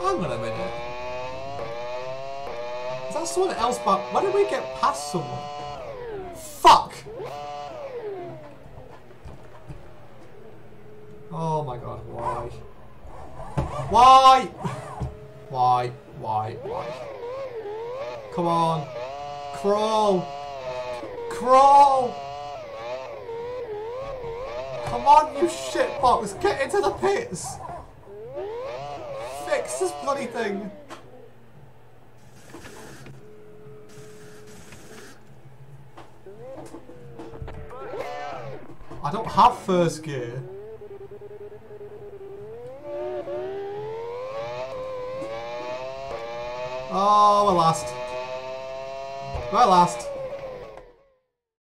Hang on a minute. Is that someone else back? Why did we get past someone? Fuck! Oh my god, why? Why? Why? Why? Why? Come on. Crawl! Crawl! Come on, you shitbox! Get into the pits! Fix this bloody thing! I don't have first gear. Oh, we're last. We're last.